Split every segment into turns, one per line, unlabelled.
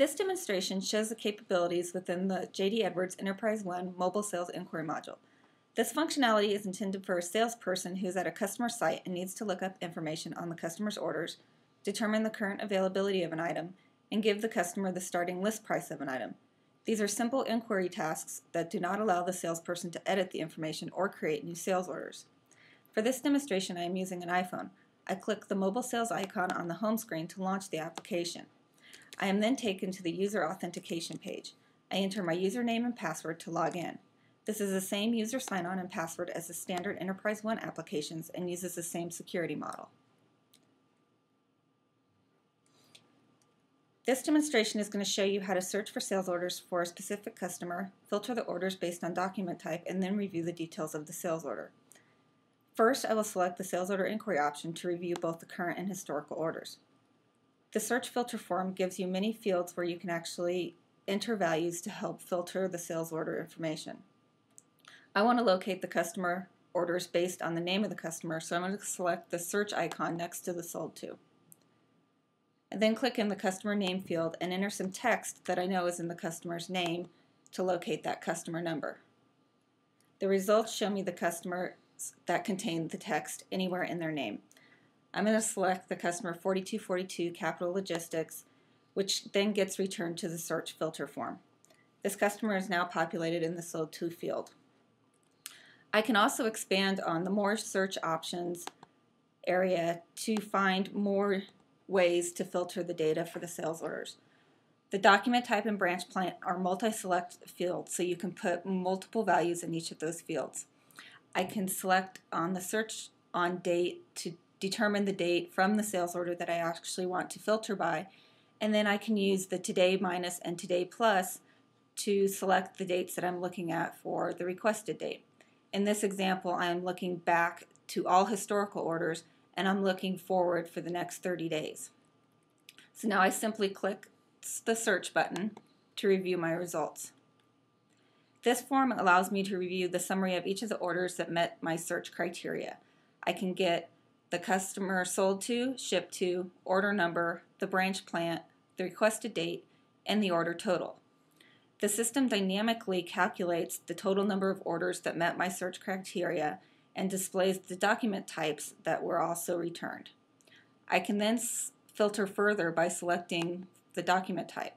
This demonstration shows the capabilities within the JD Edwards Enterprise One mobile sales inquiry module. This functionality is intended for a salesperson who is at a customer site and needs to look up information on the customer's orders, determine the current availability of an item, and give the customer the starting list price of an item. These are simple inquiry tasks that do not allow the salesperson to edit the information or create new sales orders. For this demonstration, I am using an iPhone. I click the mobile sales icon on the home screen to launch the application. I am then taken to the user authentication page. I enter my username and password to log in. This is the same user sign-on and password as the standard Enterprise One applications and uses the same security model. This demonstration is going to show you how to search for sales orders for a specific customer, filter the orders based on document type, and then review the details of the sales order. First, I will select the sales order inquiry option to review both the current and historical orders. The search filter form gives you many fields where you can actually enter values to help filter the sales order information. I want to locate the customer orders based on the name of the customer, so I'm going to select the search icon next to the sold to and then click in the customer name field and enter some text that I know is in the customer's name to locate that customer number. The results show me the customers that contain the text anywhere in their name. I'm going to select the customer 4242 Capital Logistics, which then gets returned to the search filter form. This customer is now populated in the sold to field. I can also expand on the more search options area to find more ways to filter the data for the sales orders. The document type and branch plant are multi-select fields, so you can put multiple values in each of those fields. I can select on the search on date to determine the date from the sales order that I actually want to filter by, and then I can use the today minus and today plus to select the dates that I'm looking at for the requested date. In this example, I am looking back to all historical orders and I'm looking forward for the next 30 days. So now I simply click the search button to review my results. This form allows me to review the summary of each of the orders that met my search criteria. I can get the customer sold to, shipped to, order number, the branch plant, the requested date, and the order total. The system dynamically calculates the total number of orders that met my search criteria and displays the document types that were also returned. I can then filter further by selecting the document type.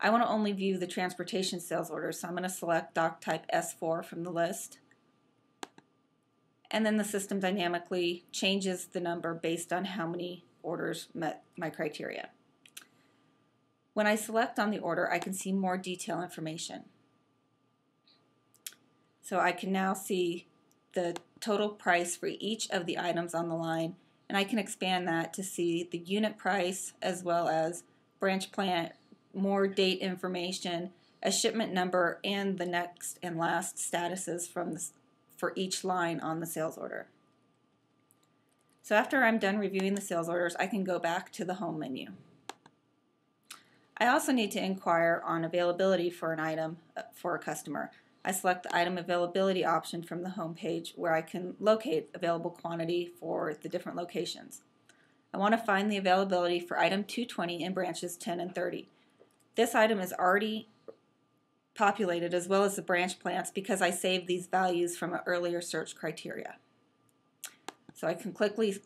I want to only view the transportation sales orders, so I'm going to select doc type S4 from the list. And then the system dynamically changes the number based on how many orders met my criteria. When I select on the order, I can see more detail information. So I can now see the total price for each of the items on the line and I can expand that to see the unit price as well as branch plant, more date information, a shipment number, and the next and last statuses from the, for each line on the sales order. So after I'm done reviewing the sales orders, I can go back to the home menu. I also need to inquire on availability for an item uh, for a customer. I select the item availability option from the home page where I can locate available quantity for the different locations. I want to find the availability for item 220 in branches 10 and 30. This item is already populated as well as the branch plants because I saved these values from an earlier search criteria. So I can quickly,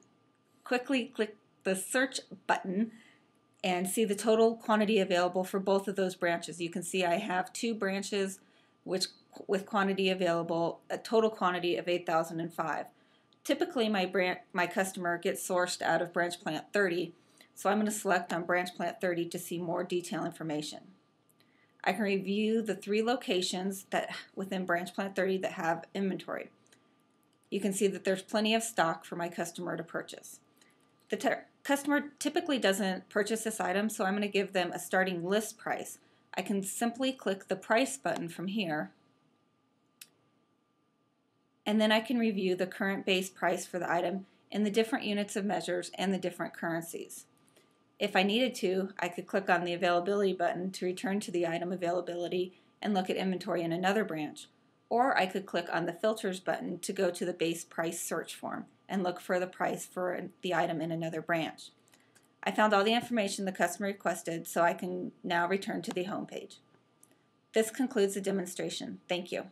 quickly click the search button and see the total quantity available for both of those branches. You can see I have two branches which with quantity available, a total quantity of 8,005. Typically, my, branch, my customer gets sourced out of branch plant 30, so I'm going to select on branch plant 30 to see more detailed information. I can review the three locations that within branch plant 30 that have inventory. You can see that there's plenty of stock for my customer to purchase. The customer typically doesn't purchase this item, so I'm going to give them a starting list price. I can simply click the price button from here and then I can review the current base price for the item in the different units of measures and the different currencies. If I needed to, I could click on the availability button to return to the item availability and look at inventory in another branch. Or I could click on the filters button to go to the base price search form and look for the price for the item in another branch. I found all the information the customer requested, so I can now return to the home page. This concludes the demonstration. Thank you.